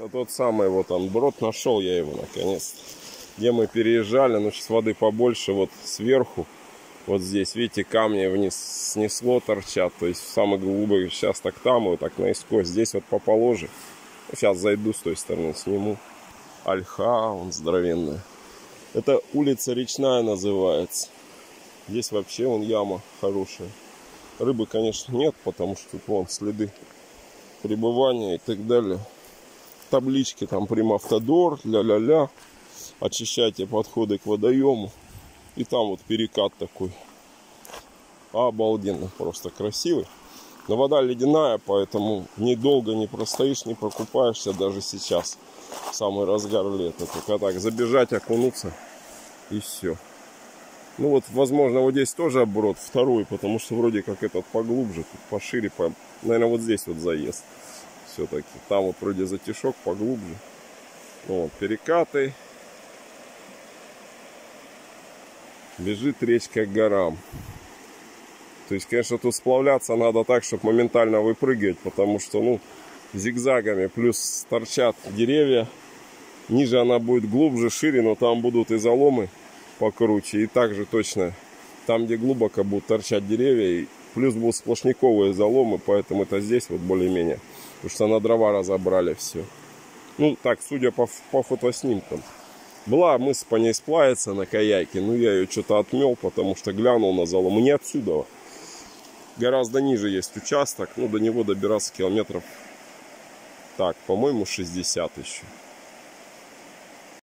Это тот самый вот он, брод нашел я его наконец. Где мы переезжали, ну сейчас воды побольше, вот сверху, вот здесь, видите, камни вниз снесло, торчат, то есть самый глубокий участок там, и вот так наискось, здесь вот по положе. Сейчас зайду с той стороны, сниму. Ольха, он здоровенная. Это улица Речная называется. Здесь вообще вон яма хорошая. Рыбы, конечно, нет, потому что тут вон следы пребывания и так далее. Таблички там примавтодор, ля-ля-ля. Очищайте подходы к водоему. И там вот перекат такой. Обалденно, просто красивый. Но вода ледяная, поэтому недолго не простоишь, не прокупаешься даже сейчас. Самый разгар лета. Только так забежать, окунуться и все. Ну вот, возможно, вот здесь тоже оборот второй, потому что вроде как этот поглубже, тут пошире, по... наверное, вот здесь вот заезд все-таки. Там вот вроде затишок поглубже. Ну вот, перекаты. Бежит речка к горам. То есть, конечно, тут сплавляться надо так, чтобы моментально выпрыгивать, потому что, ну, зигзагами, плюс торчат деревья. Ниже она будет глубже, шире, но там будут и заломы покруче. И также точно там, где глубоко будут торчать деревья, плюс будут сплошниковые заломы, поэтому это здесь вот более-менее. Потому что на дрова разобрали все. Ну, так, судя по, по фотоснимкам. Была мысль по ней сплавиться на каяке, но я ее что-то отмел, потому что глянул на залом. Не отсюда. Гораздо ниже есть участок. Ну, до него добираться километров, так, по-моему, 60 еще.